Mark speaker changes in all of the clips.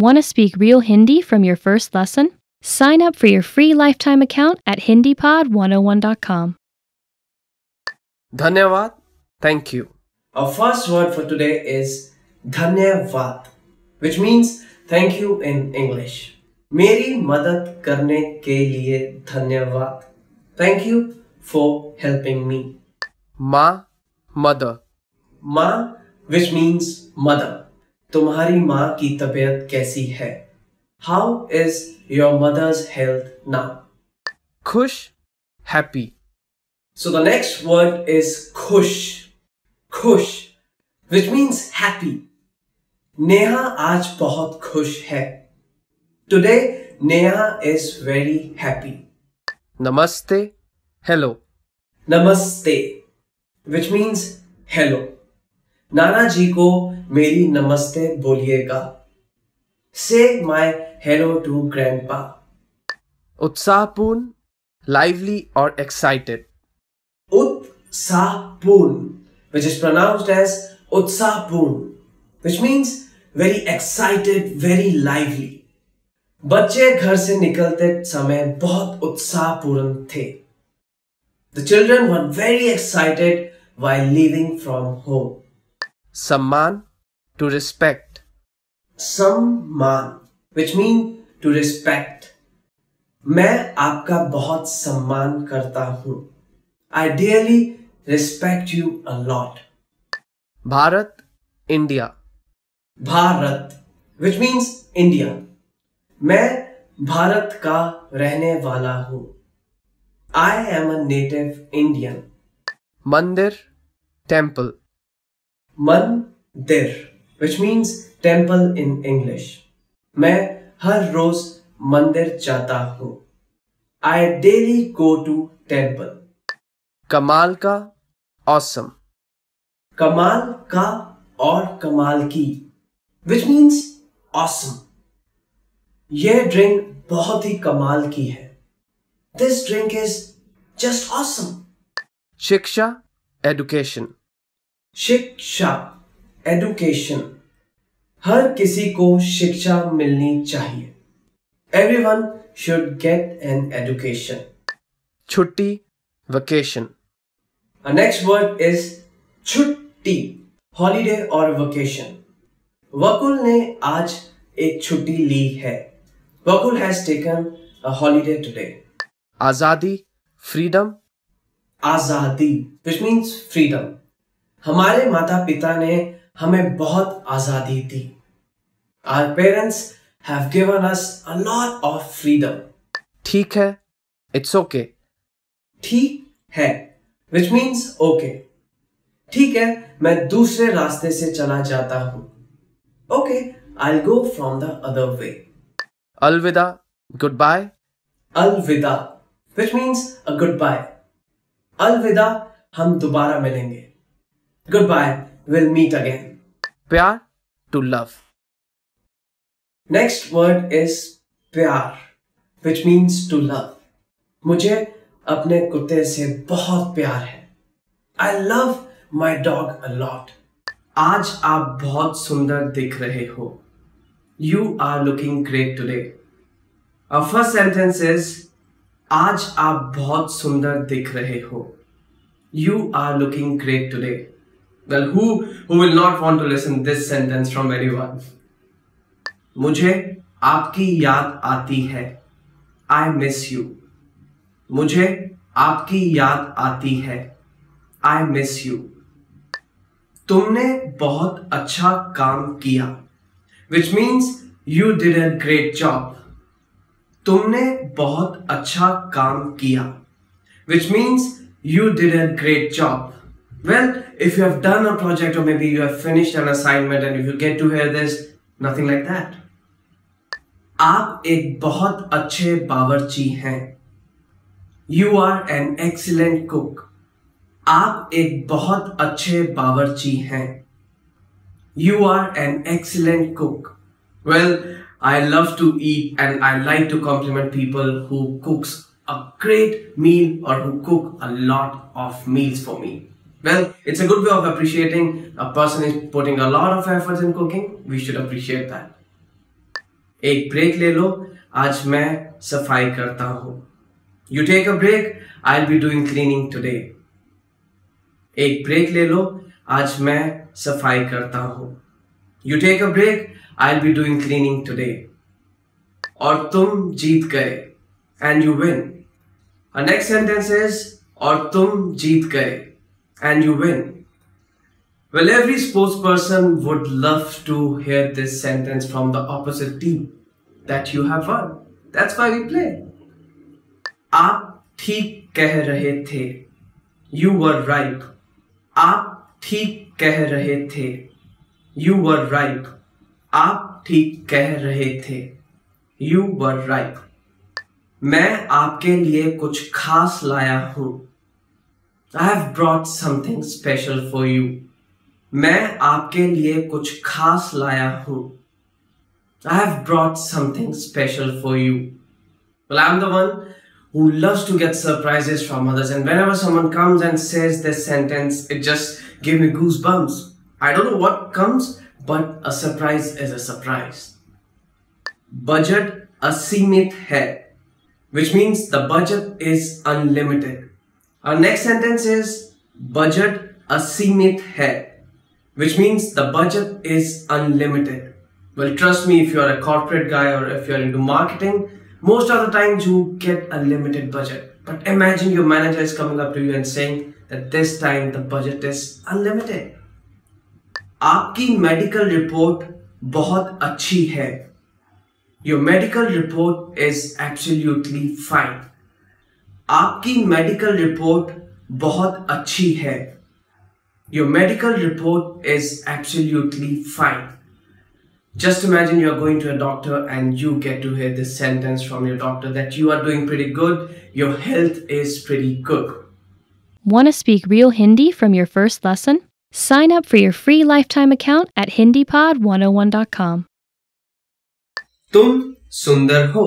Speaker 1: Want to speak real Hindi from your first lesson? Sign up for your free lifetime account at HindiPod101.com.
Speaker 2: धन्यवाद thank you
Speaker 3: Our first word for today is धन्यवाद, which means thank you in English. मेरी मदद करने के लिए धन्यवाद. Thank you for helping me.
Speaker 2: माँ mother
Speaker 3: माँ which means mother. तुम्हारी माँ की तबीयत कैसी है? How is your mother's health ना
Speaker 2: खुश happy
Speaker 3: so the next word is खुश. खुश विच मीन्स हैप्पी नेहा आज बहुत खुश है। Today Neha is very happy
Speaker 2: नमस्ते हेलो
Speaker 3: नमस्ते विच मीन्स हेलो नाना जी को मेरी नमस्ते बोलिएगा। Say my hello to grandpa
Speaker 2: उत्साहपूर्ण lively और एक्साइटेड
Speaker 3: उत्साहपूर्ण which is pronounced as उत्साहपूर्ण which means very excited very lively बच्चे घर से निकलते समय बहुत उत्साहपूर्ण थे। The children were very excited while leaving from home
Speaker 2: सम्मान टू रिस्पेक्ट
Speaker 3: सम्मान विच मीन टू रिस्पेक्ट मैं आपका बहुत सम्मान करता हूँ। I dearly respect you a lot
Speaker 2: Bharat India
Speaker 3: Bharat which means India मैं भारत का रहने वाला हूँ। I am a native Indian
Speaker 2: मंदिर टेंपल
Speaker 3: मंदिर which means temple in English मैं हर रोज मंदिर जाता हूँ। I daily go to temple
Speaker 2: कमाल का ऑसम
Speaker 3: कमाल का और कमाल की विच मीन्स ऑसम यह ड्रिंक बहुत ही कमाल की है। This drink is just awesome
Speaker 2: शिक्षा एडुकेशन
Speaker 3: शिक्षा एडुकेशन हर किसी को शिक्षा मिलनी चाहिए। Everyone should get an education
Speaker 2: छुट्टी vacation.
Speaker 3: नेक्स्ट वर्ड इज़ छुट्टी हॉलीडे और वेकेशन वकुल ने आज एक छुट्टी ली है। Vakul has taken a holiday today
Speaker 2: आज़ादी फ्रीडम
Speaker 3: आज़ादी विच मीन्स फ्रीडम हमारे माता पिता ने हमें बहुत आज़ादी दी। Our parents have given us a lot of freedom
Speaker 2: ठीक है इट्स ओके
Speaker 3: ठीक है विच मीन्स ओके ठीक है मैं दूसरे रास्ते से चला जाता हूँ। Okay I go from the other way
Speaker 2: अलविदा गुड बाय
Speaker 3: अलविदा which means a good bye अलविदा हम दोबारा मिलेंगे। Good bye will meet again
Speaker 2: प्यार to love.
Speaker 3: Next word is प्यार विच मीन्स टू लव मुझे अपने कुत्ते से बहुत प्यार है। I love my dog a lot आज आप बहुत सुंदर दिख रहे हो। You are looking great today first sentence is आज आप बहुत सुंदर दिख रहे हो। You are looking great today well who who will not want to listen this sentence from anyone मुझे आपकी याद आती है। आई मिस यू मुझे आपकी याद आती है। आई मिस यू तुमने बहुत अच्छा काम किया which means you did a great job तुमने बहुत अच्छा काम किया which means you did a great job Well, if you have done a project or maybe you have finished an assignment and if you get to hear this, nothing like that. आप एक बहुत अच्छे बावर्ची हैं you are an excellent cook आप एक बहुत अच्छे बावर्ची हैं you are an excellent cook well I love to eat and I like to compliment people who cooks a great meal or who cook a lot of meals for me. Well, it's a good way of appreciating a person is putting a lot of efforts in cooking. We should appreciate that. एक break ले लो। आज मैं सफ़ाई करता हूँ। You take a break I be doing cleaning today एक break ले लो। आज मैं सफ़ाई करता हूँ। You take a break I be doing cleaning today और तुम जीत गए। And you win next sentence is और तुम जीत गए। And you win Well, every sports person would love to hear this sentence from the opposite team that you have won. That's why we play. आप ठीक कह रहे थे you were right आप ठीक कह रहे थे यू वर राइट आप ठीक कह रहे थे यू वर राइट मैं आपके लिए कुछ खास लाया हूँ I have brought something special for you मैं आपके लिए कुछ खास लाया हूं I have brought something special for you. Well, I'm the one who loves to get surprises from others, and whenever someone comes and says this sentence, it just gives me goosebumps. I don't know what comes, but a surprise is a surprise. Budget asimit hai, which means the budget is unlimited. Our next sentence is budget asimit hai, which means the budget is unlimited. Well, trust me, if you're a corporate guy or if you're into marketing, most of the times you get a limited budget. But imagine your manager is coming up to you and saying that this time the budget is unlimited. आपकी medical report बहुत अच्छी है your medical report is absolutely fine आपकी medical report बहुत अच्छी है your medical report is absolutely fine Just imagine you're going to a doctor and you get to hear this sentence from your doctor that you are doing pretty good, your health is pretty good.
Speaker 1: Want to speak real Hindi from your first lesson? Sign up for your free lifetime account at HindiPod101.com.
Speaker 3: तुम सुंदर हो.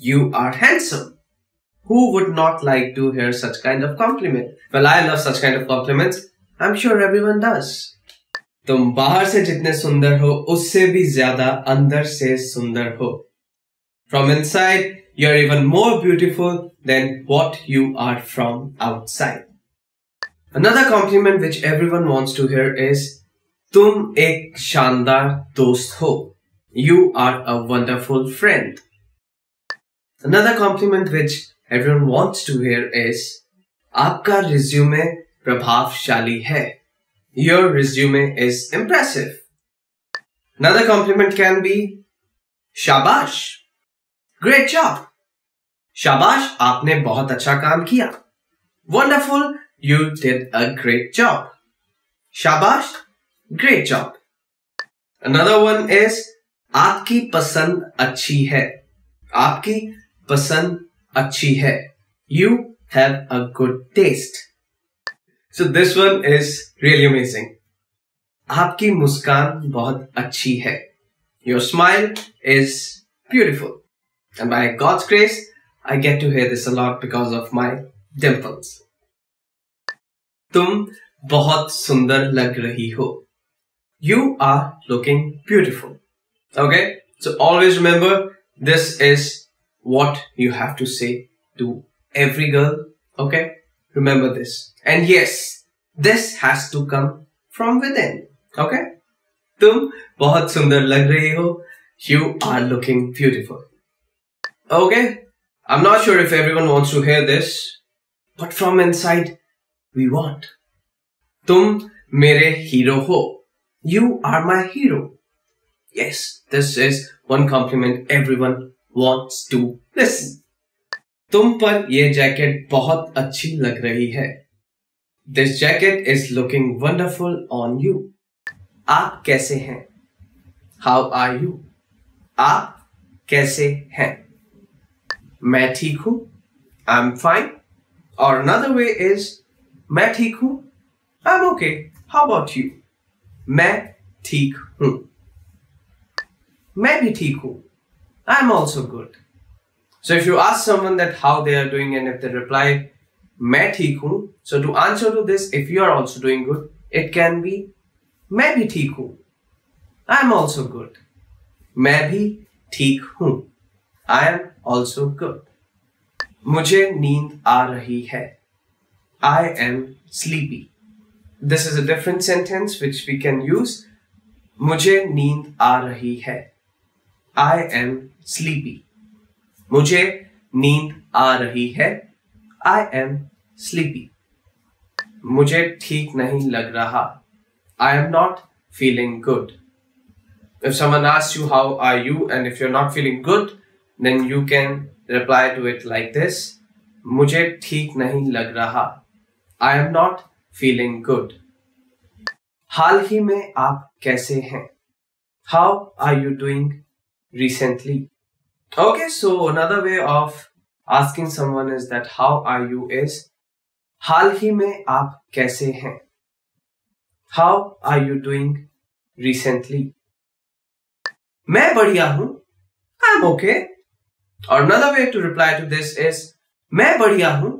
Speaker 3: You are handsome. Who would not like to hear such kind of compliment? Well, I love such kind of compliments. I'm sure everyone does. तुम बाहर से जितने सुंदर हो उससे भी ज्यादा अंदर से सुंदर हो from inside you are even more beautiful than what you are from outside Another compliment which everyone wants to hear is तुम एक शानदार दोस्त हो You are a wonderful friend. Another compliment which everyone wants to hear is आपका resume प्रभावशाली है Your resume is impressive. Another compliment can be शाबाश Great job. शाबाश आपने बहुत अच्छा काम किया Wonderful, you did a great job. शाबाश Great job. Another one is आपकी पसंद अच्छी है आपकी पसंद अच्छी है You have a good taste. So this one is really amazing. आपकी मुस्कान बहुत अच्छी है Your smile is beautiful. And by God's grace, I get to hear this a lot because of my dimples. तुम बहुत सुंदर लग रही हो You are looking beautiful. Okay? So always remember this is what you have to say to every girl. Okay? Remember this. And yes, this has to come from within. Okay? तुम बहुत सुंदर लग रही हो You are looking beautiful. Okay? I'm not sure if everyone wants to hear this, but from inside, we want. तुम मेरे hero हो You are my hero. Yes, this is one compliment everyone wants to listen. तुम पर यह jacket बहुत अच्छी लग रही है। This jacket is looking wonderful on you आप कैसे हैं? हाउ आर यू आप कैसे हैं? मैं ठीक हूँ। आई एम फाइन और अनदर वे इज़ मैं ठीक हूँ। I am okay how about you मैं ठीक हूँ। मैं भी ठीक हूँ। I am also good So if you ask someone that how they are doing and if they reply, मैं ठीक हूँ, so to answer to this, if you are also doing good, it can be मैं भी ठीक हूँ. I'm also good. मैं भी ठीक हूं आई एम ऑल्सो गुड मुझे नींद आ रही है I am sleepy this is a different sentence which we can use मुझे नींद आ रही है I am sleepy मुझे नींद आ रही है। आई एम स्लीपी मुझे ठीक नहीं लग रहा। I am not feeling good if someone us you how are you and if you are not feeling good then you can reply to it like this मुझे ठीक नहीं लग रहा। I am not feeling good हाल ही में आप कैसे हैं? How are you doing recently Okay so another way of asking someone is that how are you is हाल ही में आप कैसे हैं How are you doing recently मैं बढ़िया हूँ आई एम ओके और another way to reply to this is मैं बढ़िया हूँ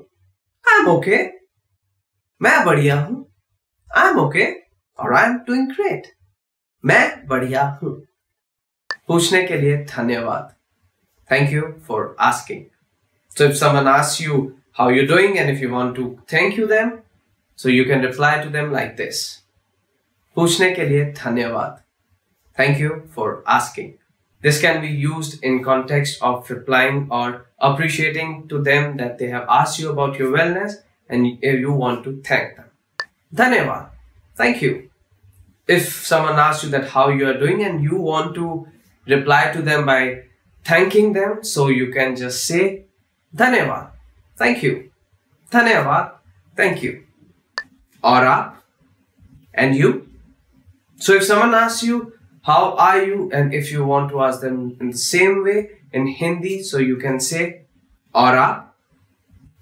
Speaker 3: आई एम ओके मैं बढ़िया हूँ आई एम ओके और आई एम डूइंग ग्रेट मैं बढ़िया हूँ पूछने के लिए धन्यवाद। Thank you for asking so if someone ask you how you doing and if you want to thank you them so you can reply to them like this पूछने के लिए धन्यवाद। Thank you for asking this can be use in context of replying और appreciating to them that they have ask you about your wellness and you want to thank them धन्यवाद। Thank you if someone ask you that how you are doing and you want to reply to them by thanking them, so you can just say Dhanyavad. Thank you. Dhanyavad. Thank you. Or up. And you. So if someone asks you how are you and if you want to ask them in the same way in Hindi so you can say aura ah,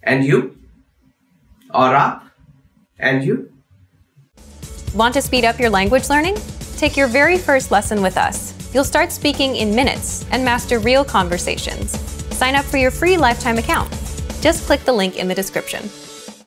Speaker 3: and you aura ah, and you
Speaker 4: Want to speed up your language learning? Take your very first lesson with us. You'll start speaking in minutes and master real conversations. Sign up for your free lifetime account. Just click the link in the description.